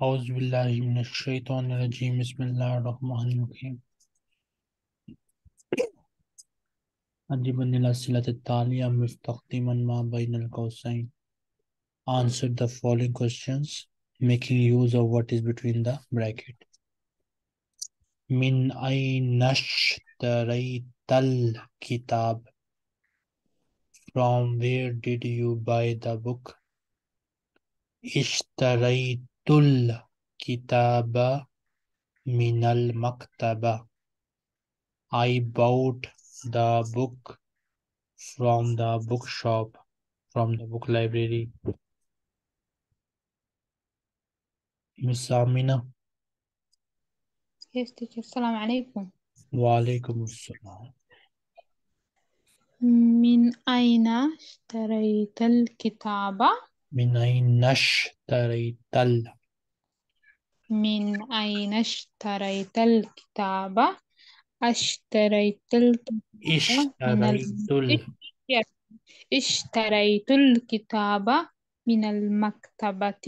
अज़बिल्लाशैतरजीम बसमीम अजीबनसिलतालिया मिफ्तमनमा बैनकोसैन answer the following questions making use of what is between the bracket मिन आई नशतरैतल किताब from where did you buy the book इश्तरैत أين اشتريت الكتاب From where did you buy the book اشتريت الكتاب من المكتبة I bought the book from the bookshop from the book library Miss Amina Yes, teacher. السلام عليكم. وعليكم السلام من أين اشتريت الكتاب؟ من أين اشتريت ال من أين اشتريت الكتاب؟ اشتريت الكتاب من اشتريت ال ال... اشتريت الكتاب من المكتبة.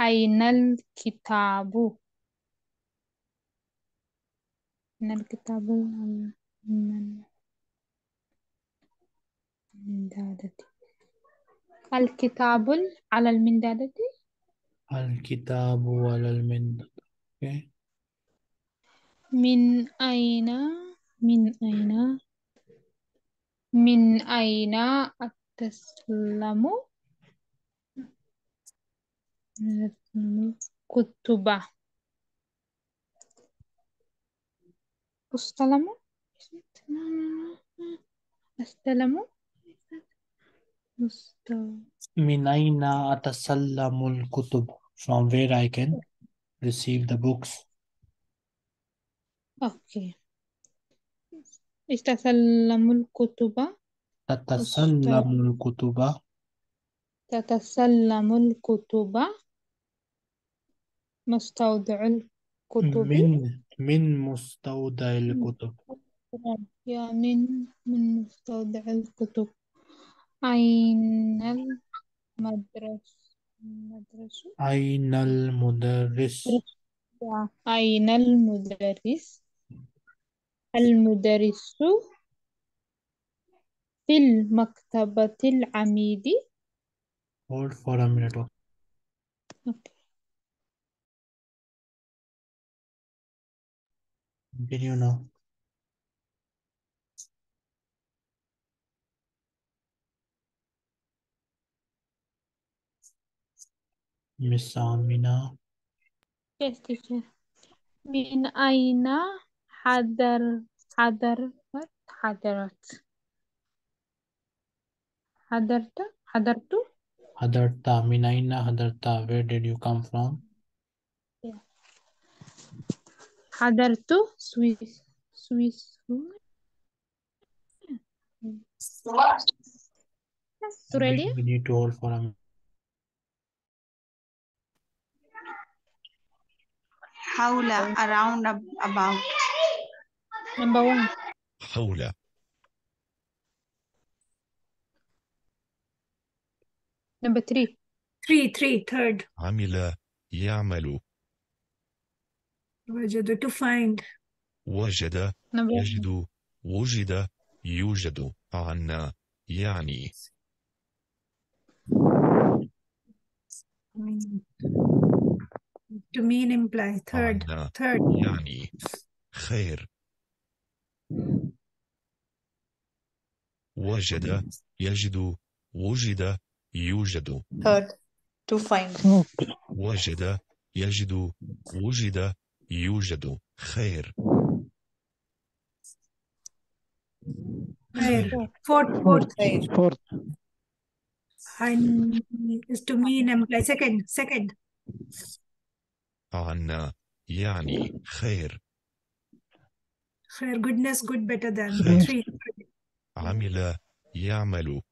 أين الكتاب؟ من الكتاب من المندادة الكتاب على المندادة الكتاب ولا المندة okay. من أين من أين من أين أتسلم كتب استلم استلم مستو من أين أتسلم الكتب؟ From where I can receive the books. أوكي استسلم الكتب. تتسلم الكتب. تتسلم الكتب. مستودع الكتب. من من مستودع الكتب. يا من من مستودع الكتب. أين المدرس المدرسة أين المدرس؟ أين المدرس؟ المدرس في المكتبة العميد. Hold for a minute. أوكي. continue now Miss Amina Yes, teacher. من أين حضر حضرت حضرت حضرت حضرت حضرت من أين حضرت where did you come from حضرت سويس سويس استراليا we need to hold for a minute حول around ab- about number one حول number three Three, three, third. عمل يعمل وجد to find. وجد number one يجد وجد يوجد عنا يعني mean. To mean imply. Third. عنا Third. يعني خير وجد يجد وجد يوجد Third, to find. وجد يجد وجد يوجد خير Khair. Fourth, fourth. Khair. And is to mean imply. Second, second. عنا يعني خير Khair, goodness, good, better than. Three. عمل يعمل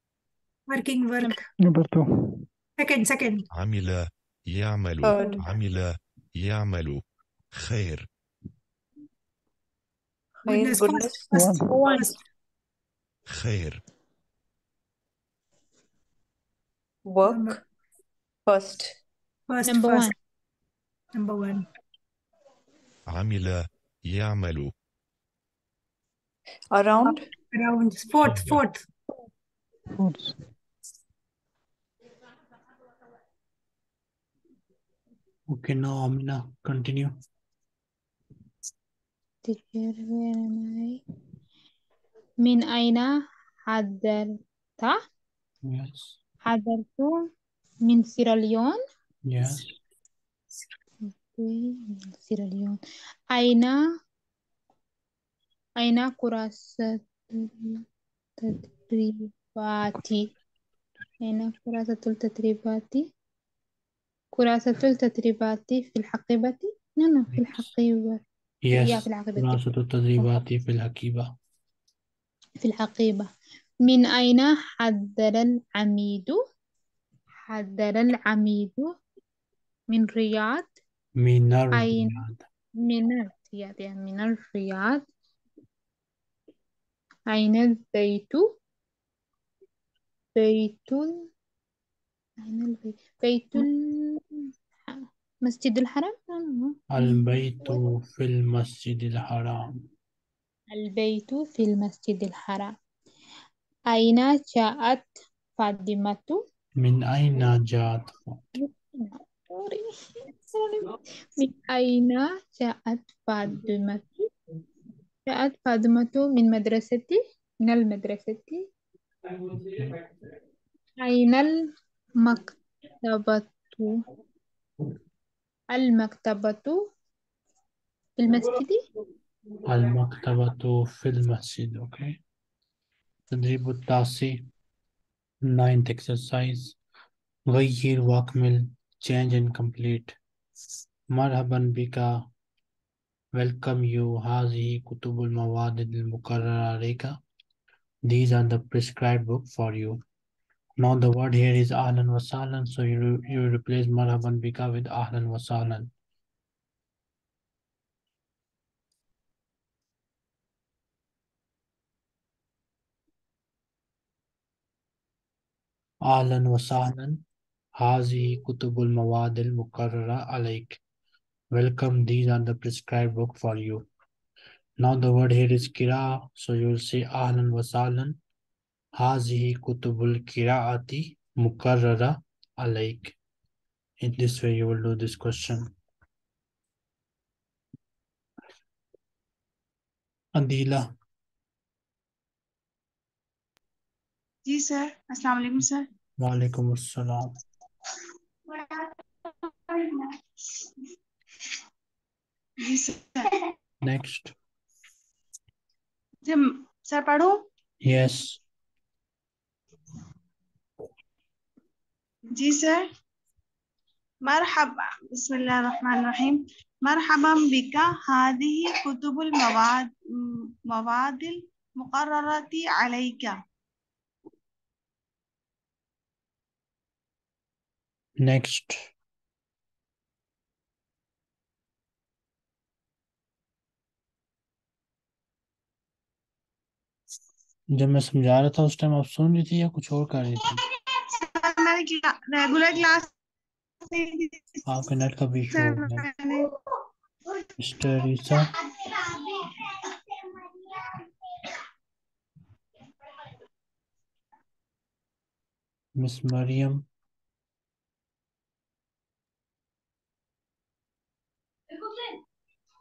Working, work. Number two. Second, second. عمل يعمل Third. عمل يعمل خير Goodness, goodness. first, first. خير Work. First. First, number first. one Number one. عمل يعمل Around. Around. Fourth, fourth. Okay, now Amina, continue. Teacher, where am I? من أين حضرت Yes. حضرت من سيراليون Yes. سيراليون أين أين كراسة التدريبات أين كراسة التدريبات كراسة التدريبات في الحقيبة نعم في الحقيبة Yes. يا في الحقيبة خلاصة التدريبات في الحقيبة. في الحقيبة من أين حضر العميد حضر العميد من رياض من أين الرياض. من الرياض يعني من الرياض أين البيت بيت. أين البيت بيت ال... مسجد الحرام البيت في المسجد الحرام. البيت في المسجد الحرام أين جاءت فاطمة من أين جاءت من أين جاءت فاطمة جاءت فاطمة من مدرسة من المدرسة أين المكتبة المكتبة في المسجد المكتبة في المسجد. Okay. تدريب التاسع. Ninth exercise. غير واكمل. change incomplete. Marhaban bika. Welcome you. Hazi kutubul mawadid mukarrara reka. These are the prescribed book for you. Now the word here is ahlan wa sahlan. So you, you replace marhaban bika with ahlan wa sahlan. Ahlan wa sahlan. Hazi Kutubul mawadil Mukarrara alaik. Welcome, these are the prescribed book for you. Now the word here is Kira, so you'll say Ahlan Wasalan. Hazihi Kutubul Kiraati Mukarrara alaik. In this way, you will do this question. Adila. जी sir अस्सलाम sir. Sir वालेकुम अस्सलाम next sir पढ़ू yes जी sir मरहबा बिस्मिल्लाहिर्रहमानिर्रहीम मरहबा बिका हादी कुतुबुल मवाद मवादिल मुकर्ररती अलैका Next. जब मैं समझा रहा था उस टाइम आप सुन रही थी या कुछ और कर रही थी? रेगुलर क्लास आपके नेट का भी Miss Mariyam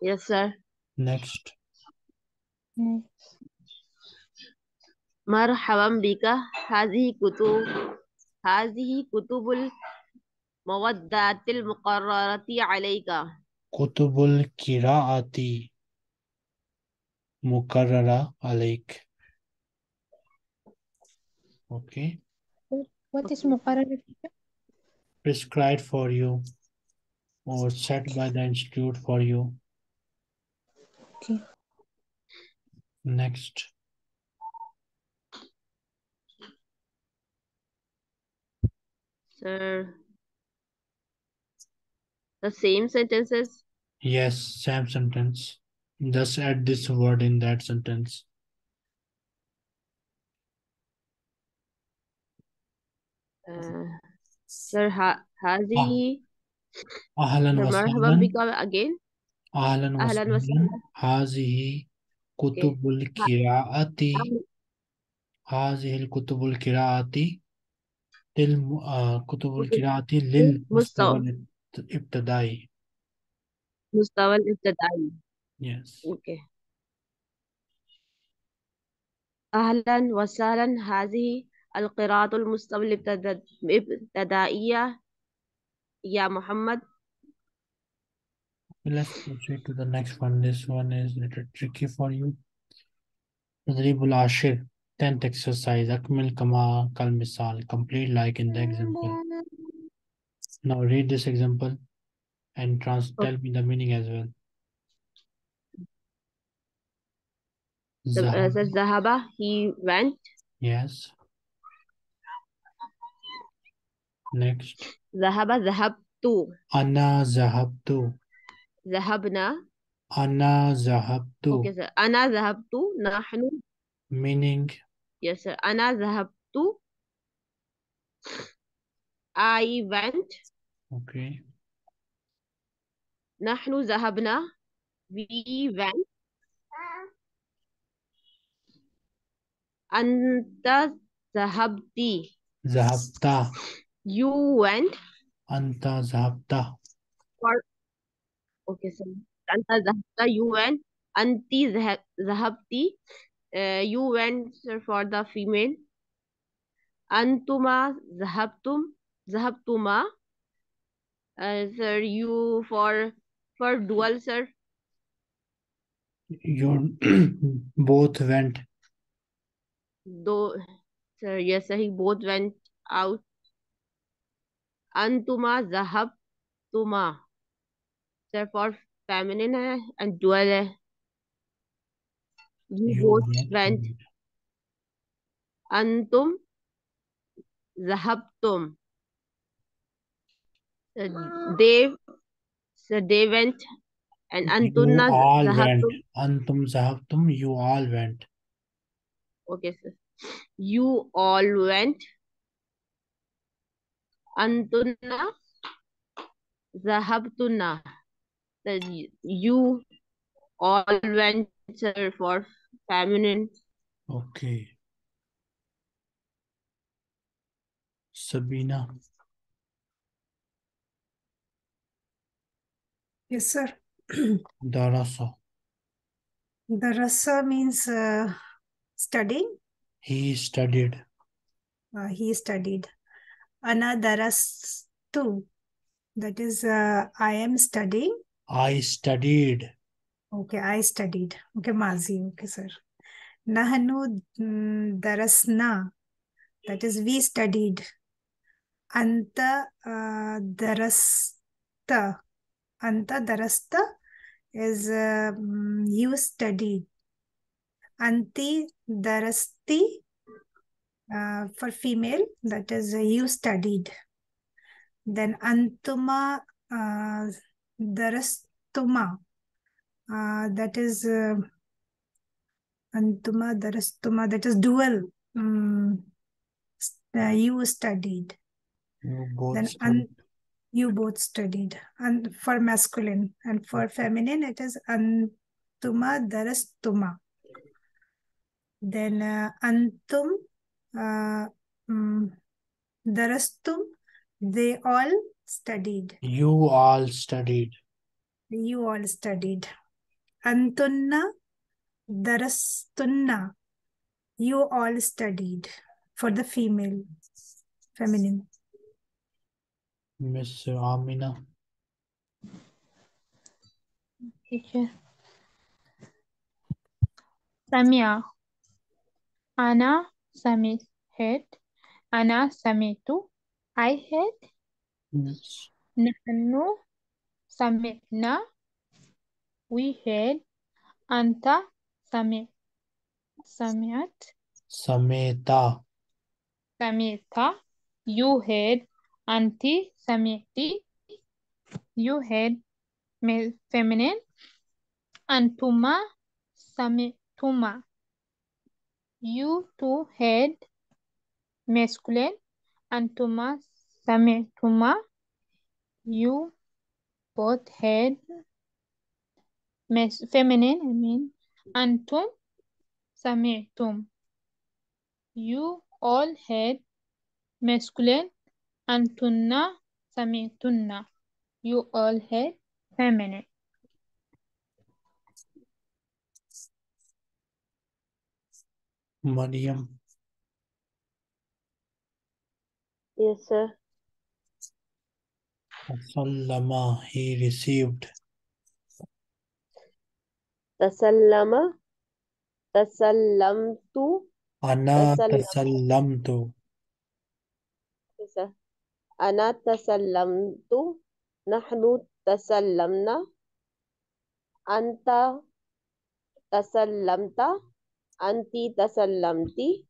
Yes, sir. Next. Next. مرحبا بك هذه كتب هذه كتب المودات المقررة عليك كتب القراءة مقررة عليك okay what is مقررة prescribed for you or set by the institute for you Okay. Next. Sir. The same sentences? Yes, same sentence. Just add this word in that sentence. Uh, sir, ha has he? Hazihi. Ahlan wa sahlan. again. أهلا أهلا وسهلا. هذه كتب القراءة. هذه الكتب القراءة. للم... آه كتب القراءة للمستوى مستوى. الابتدائي. مستوى الابتدائي. Yes. أوكي. أهلا وسهلا. هذه القراءة المستوى الابتدا- الابتدائية. يا محمد. let's proceed to the next one. This one is a little tricky for you. Tadribul Ashir, 10th exercise. Akmil Kama Kal Misal, complete like in the example. Now read this example and trans tell me the meaning as well. Uh, Zahaba, so, uh, he went. Yes. Next. Zahaba, Zahabtu. Anna Zahabtu. ذهبنا. أنا ذهبت. سر أنا ذهبت. نحن. Meaning. يس سر أنا ذهبت. I went. Okay. نحن ذهبنا. We went. أنت ذهبت. ذهبت. You went. أنت ذهبت. اوكي سر أنت ذهبت you went أنت ذهب- ذهبت uh, you went sir, for the female أنتما ذهبتم ذهبتما uh, sir you for for dual sir you both went though sir yes sir he both went out أنتما ذهبتما सिर्फ़ और feminine है and dual है you both went अंतुम जहबतुम they so they went and antunna you all zahabtum. went antum zahabtum you all went okay sir you all went antunna zahabtunna So y- you all went sir for feminine okay Sabina Yes, sir. Darasa The rasa means uh, studying. he studied Uh, he studied. Ana darastu. That is, uh, I am studying. I studied Okay, I studied. Okay, mazi. Okay, sir. Nahanu mm, darasna. That is, we studied. Anta uh, darasta. Anta darasta is uh, mm, you studied. Anti darasti uh, for female, that is uh, you studied. Then antuma uh, darastuma, uh, that is uh, antuma darastuma, that is dual. S- uh, you studied. you both Then studied an, you both studied. And for masculine and for feminine, it is antuma darastuma. Then uh, antum uh, mm, darastum, they all studied. You all studied. You all studied. Antunna, darastunna. You all studied for the female, feminine. Miss Amina. Teacher. Samia. Ana Samit head. Ana Samitu. I head. Nahnu sami'na. We heard. Anta same. Sameat. Samita. Samita. You heard. Anti sami'ti. You heard. Feminine. Antuma same. sami'tuma. You two heard. Masculine. Antuma سمعتما you both had mas- feminine I mean أنتم سمعتم you all had masculine أنتن سمعتن you all had feminine Maryam, Yes, sir. Tasallama, he received. Tasallama, tasallamtu. Ana tasallamtu. Ana tasallamtu. Nahnu tasallamna. Anta tasallamta. Anti tasallamti.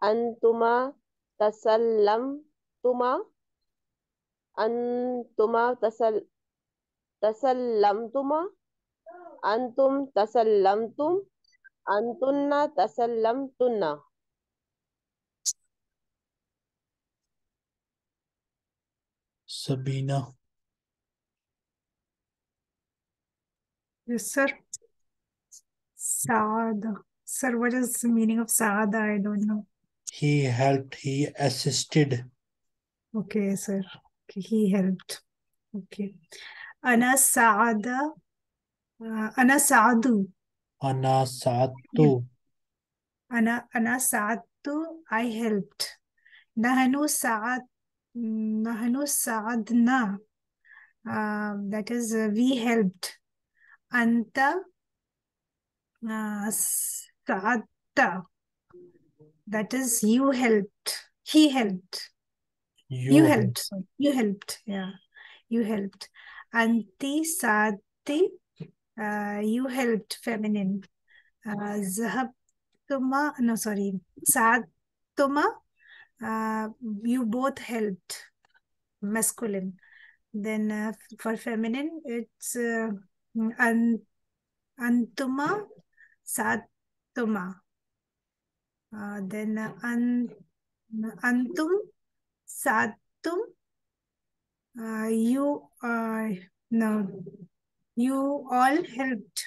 Antuma tasallamtuma. अंतुमा तसल तसल्लमतुमा अंतुम तसल्लमतुम अंतुन्ना तसल्लमतुन्ना Sabina Yes, sir. Saad. Sir, what is the meaning of Saad? I don't know. He helped, he assisted. Okay, sir. Okay, he helped. Okay. Ana Saada. Uh, Ana Saadu. Ana sa'atu. Ana Ana Saadu. I helped. Nahanu Saad. Nahanu Saadna. Uh, that is, uh, we helped. Anta uh, Saadta. That is, you helped. He helped. You helped. sorry. You helped. Yeah. You helped. Anti Sati. Uh, you helped. Feminine. Uh, Zahabtuma. No, sorry. Saatuma. Uh, you both helped. Masculine. Then uh, for feminine, it's uh, an, Antuma. Satuma. Uh, then uh, an, Antum. Satum. Uh, you uh, no, you all helped.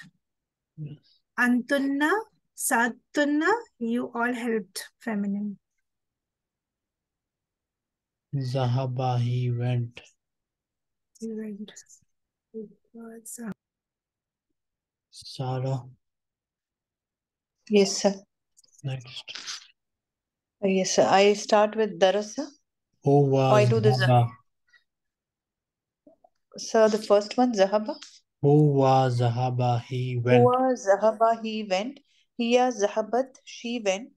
Yes. Antunna, Satunna, you all helped. Feminine. Zahaba, he went. He went. It was, uh, Sarah, Yes, sir. next. Yes, sir. I start with Darasa. Who was do the Zahaba? Sir, the first one, Zahaba. Who was Zahaba? He went. Huwa Zahaba, he went. Hiya Zahabat, she went.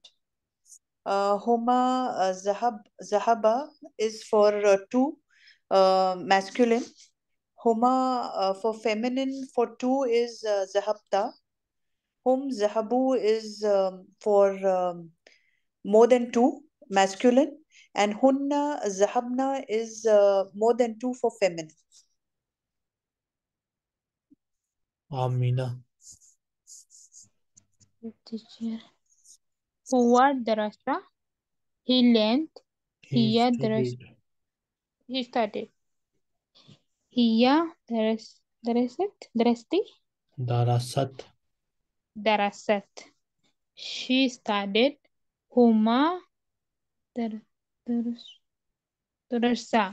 Uh, Huma uh, Zahab, Zahaba is for uh, two, uh, masculine. Huma uh, for feminine, for two is uh, Zahabta. Hum Zahabu is um, for um, more than two, masculine and hunna zahabna is uh, more than two for feminine. Amina. Teacher. What darasa? He learned. He, he studied. He studied. Hiya dress. darasat. Darasat. Darasat. She studied. Huma. درسا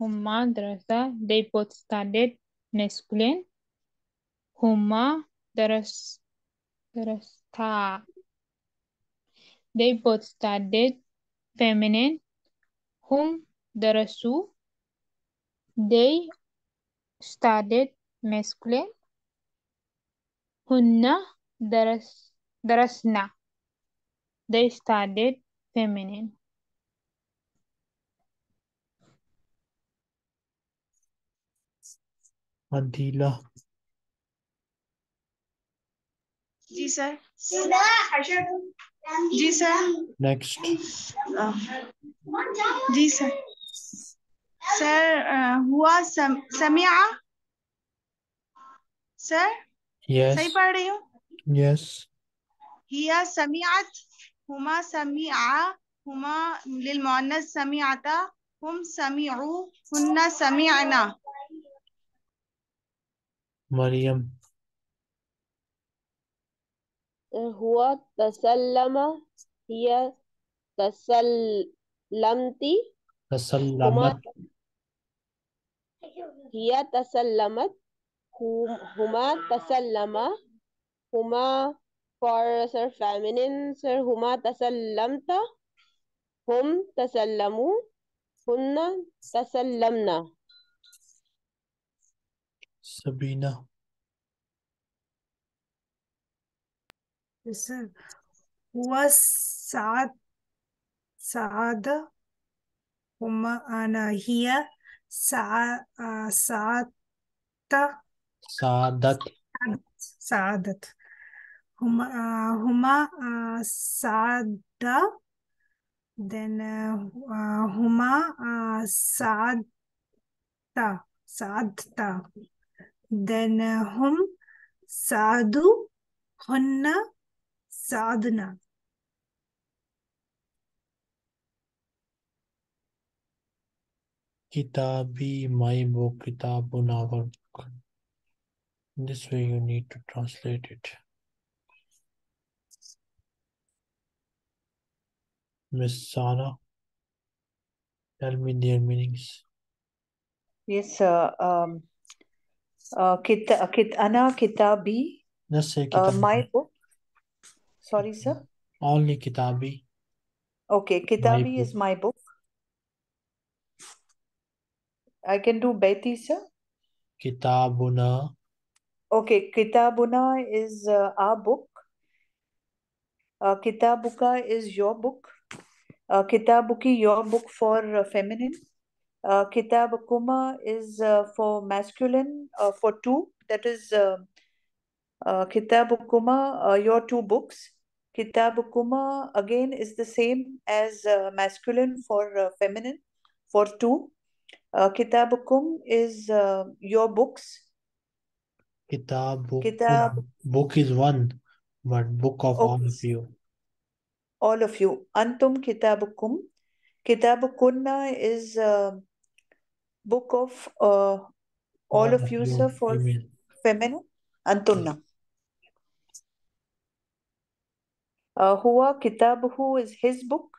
هما درسا they both studied masculine هما درس درستا they both studied feminine هم درسوا they studied masculine هن درس درسنا they studied feminine अधीला जी sir. जी sir. Next जी sir. Sir हुआ सम, Samiya? Sir yes. सही पढ़ रही हूँ? Yes हिया समियात हुमा समिया हुमा लिल मोनस समियाता हम समियु हुन्ना समियाना। مريم. هو تسلم هي تسلمت. هما تسلمت. هي تسلمت. هم- هما تسلما هما for sir feminine sir هما تسلمت. هم تسلموا. هن تسلمنا Sabina sir हुआ साद साद हुमा आना हिया सा साता सादत। सादत। हुमा हुमा सादा then uh, huma uh, sadta sadta दनहुम साधु हुन्ना साधना kitabi my book kitabun our book this way you need to translate it miss sana tell me their meanings yes sir um uh, kit, uh, kit, ana kitabi, Just say uh, Kitabi. my book. Sorry, sir. Only Kitabi, Okay, kitabi my is book. my book. I can do Beti, sir. Kitabuna, Okay, kitabuna is uh, our book. Uh, kitabuka is your book. Uh, kitabuki, your book for uh, feminine. Uh, kitabukuma is uh, for masculine, uh, for two. That is uh, uh, kitabukuma, uh, your two books. Kitabukuma again is the same as uh, masculine for uh, feminine, for two. Uh, kitabukum is uh, your books. Kitabu, Kitab, book is one, but book of all okay, of you. all of you. Antum kitabukum. Kitabukunna is uh, book of uh, all of you, sir, for feminine. Antunna. Uh, huwa kitabuhu is his book.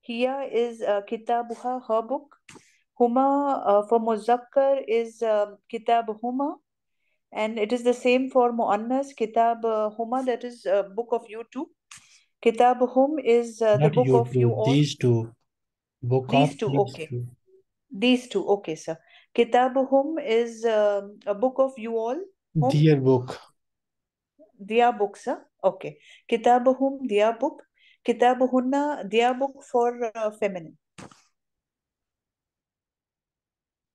Here is uh, kitabuha, her book. Huma uh, for muzakkar is uh, kitabuhuma. And it is the same for muannas, kitab uh, huma, that is uh, book of you two. Kitabuhum is uh, the book you of you all. these two. Book These of two, these okay. two. These two, okay, sir. Kitabuhum is uh, a book of you all. Hum, Their book. their book, sir. Okay. Kitabuhum, their book. Kitabuhunna, their book for uh, feminine.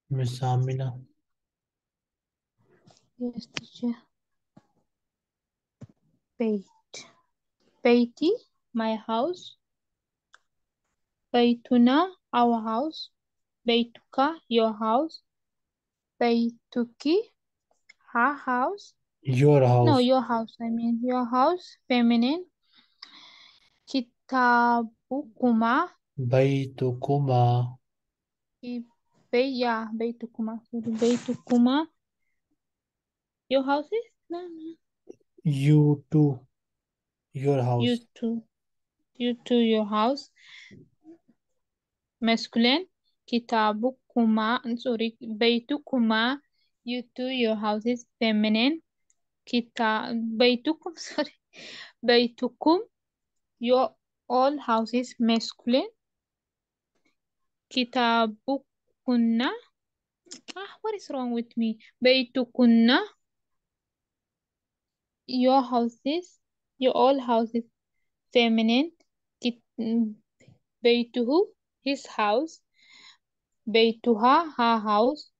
Miss Amina. Yes, teacher. Bait. Baiti, my house. Baituna, our house. Baituka, your house. Baituki, her house. Your house. No, your house. I mean, your house, feminine. Kitabukuma, Baytukuma. i- bay, yeah, Baitukuma. Your house is? No, no. You too. Your house. You too. You too, your house. Masculine. Kitabukuma, sorry, Baitukuma. You two your house is feminine. Kita, Baitukum, sorry. Baitukum, your all houses masculine. Kitabukunna. Ah, what is wrong with me? Baitukunna, your houses, your all houses feminine. Kit, Baituhu, his house. Baituha, her house.